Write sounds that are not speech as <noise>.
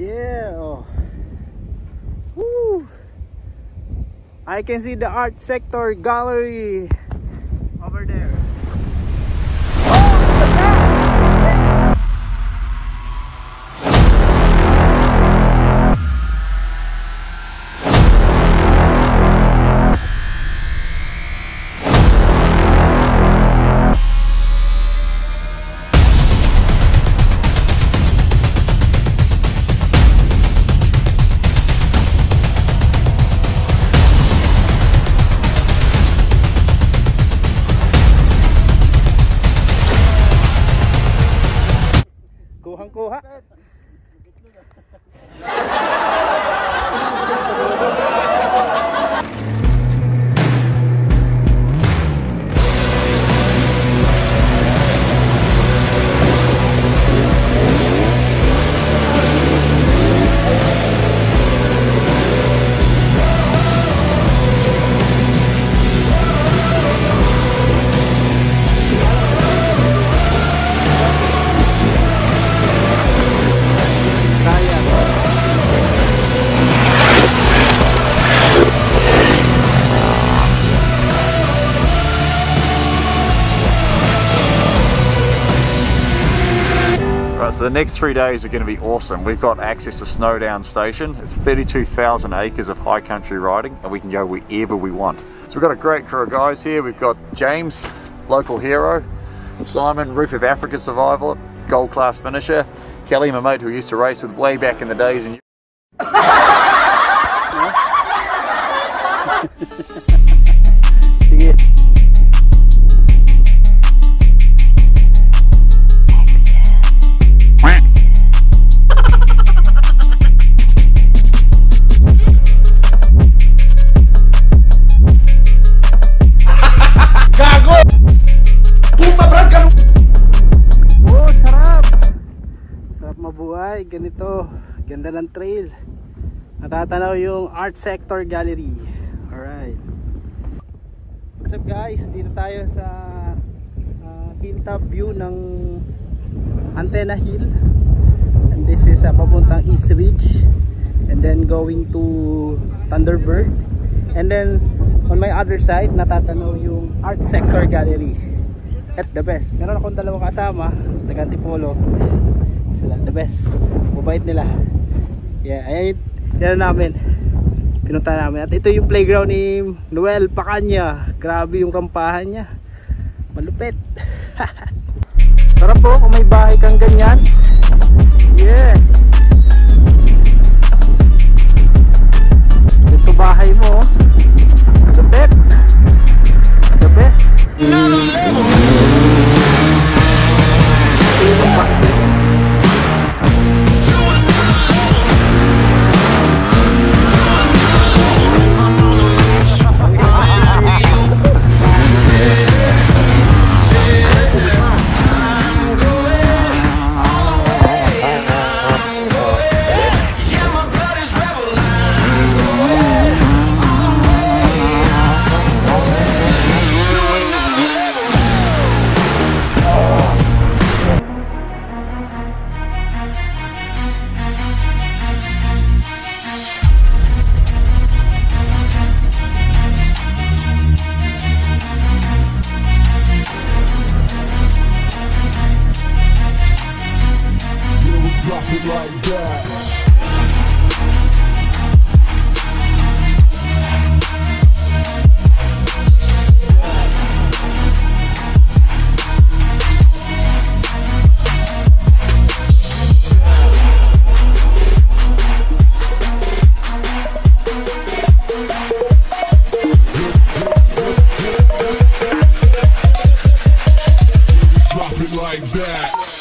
Yeah. Oh. Woo. I can see the art sector gallery so the next three days are going to be awesome. We've got access to Snowdown Station. It's 32,000 acres of high country riding and we can go wherever we want. So we've got a great crew of guys here. We've got James, local hero, Simon, Roof of Africa survival, gold class finisher, Kelly, my mate who used to race with way back in the days in <laughs> mabuhay. Ganito. Ganda ng trail. Natatanaw yung Art Sector Gallery. Alright. What's up guys? Dito tayo sa uh, hilltop view ng Antenna Hill. And this is uh, papuntang East Ridge. And then going to Thunderbird. And then on my other side, natatanaw yung Art Sector Gallery. At the best. Meron akong dalawang kasama. Taga Antipolo. The best. Mabait nila. Yeah, ayan yan na namin. Pinunta namin. At ito yung playground ni Noel Pacanya. Grabe yung rampahan niya. Malupit. <laughs> Sarap po kung may bahay kang ganyan. like that. like that.